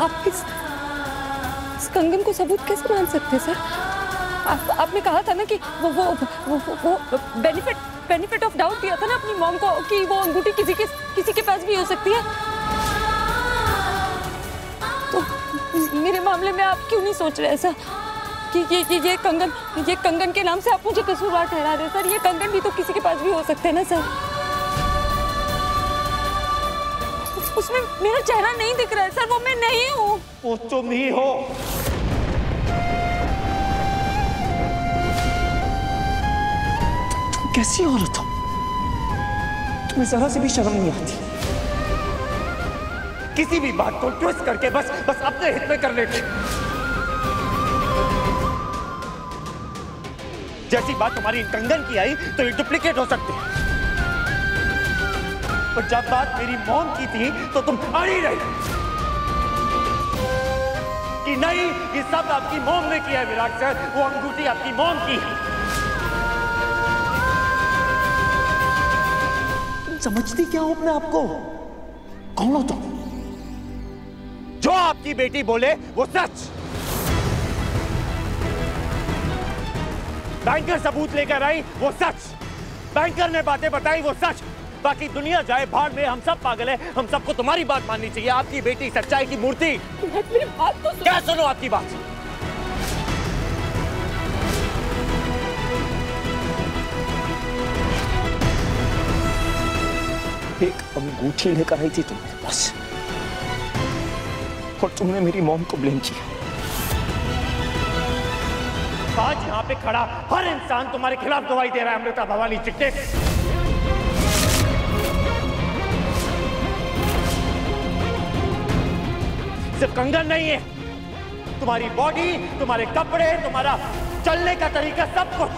आप इस, इस कंगन को सबूत कैसे मान सकते सर? आप, आपने कहा था ना कि वो वो वो वो, वो बेनिफिट बेनिफिट ऑफ़ डाउट दिया था ना अपनी मॉम को कि वो अंगूठी किसी के किसी के पास भी हो सकती है। तो मेरे मामले में आप क्यों नहीं सोच रहे ऐसा कि ये ये ये कंगन ये कंगन के नाम से आप मुझे कसूरवार ठहरा रहे सर? ये कंगन भी तो किसी के पास भी हो सकते हैं ना सर? उसमें मेरा चेहरा नहीं दिख रहा है सर वो मैं नहीं हूँ। वो तुम ही हो। तुम कैसी औरत हो? तुम्हें जरा से भी शर्म नहीं आती? किसी भी बात को ट्विस्ट करके बस बस अपने हित में कर लेते। जैसी बात तुम्हारी कंगन की आई तो ये डुप्लीकेट हो सकते हैं। पर जब बात मेरी मॉम की थी तो तुम अड़ी रही। कि नहीं, ये सब आपकी मॉम ने किया है, विराट सर। वो अंगूठी आपकी मॉम की है। तुम समझती क्या हो अपने आपको कौन हो तुम? जो आपकी बेटी बोले, वो सच। बैंकर सबूत लेकर आई, वो सच। बैंकर ने बातें बताई, वो सच। बाकी दुनिया जाए भाड़ में हम सब पागल है। हम सबको तुम्हारी बात माननी चाहिए। आपकी बेटी सच्चाई की मूर्ति। मेरी बात तो सुनो। क्या सुनो आपकी बात? एक अंगूठी लेकर आई थी तुम्हारे पास। और तुमने मेरी मॉम को ब्लेम किया। आज यहाँ पे खड़ा हर इंसान तुम्हारे खिलाफ गवाही दे रहा है अमृता भवानी चिट्टे सिर्फ़ कंगन नहीं है। तुम्हारी बॉडी तुम्हारे कपड़े, तुम्हारा चलने का तरीका सब कुछ।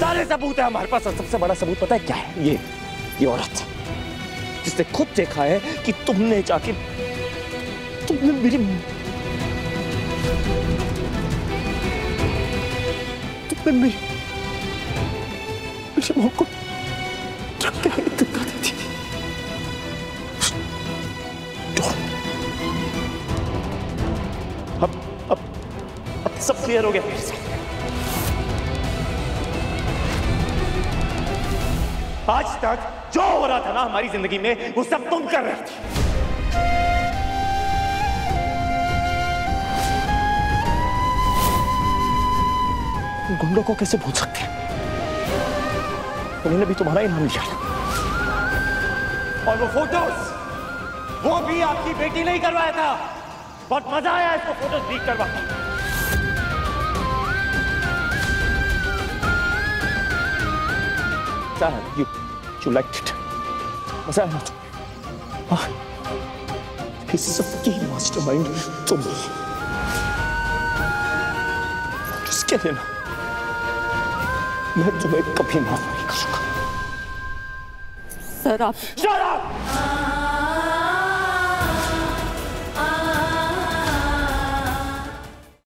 सारे सबूत है हमारे पास सबसे बड़ा सबूत पता है क्या है? ये ये औरत, जिसने खुद देखा है कि तुमने जाके, तुमने मेरी तुमने मेरी मेरी मॉम को सब क्लियर हो गया आज तक जो हो रहा था ना हमारी ज़िंदगी में, वो सब तुम कर रहे थे। गुंडों को कैसे भूल सकते उन्होंने भी तुम्हारा ही नाम लिया और वो फ़ोटोज़ वो भी आपकी बेटी ने ही करवाया था। बहुत मज़ा आया इसको फ़ोटोज़ लीक करवा के। You, you liked it. ना तुम्हें हाँ Pieces of की mastermind तुम इसके लिए ना मैं तुम्हें कभी माफ़ नहीं करूँगा सर आप Shut up!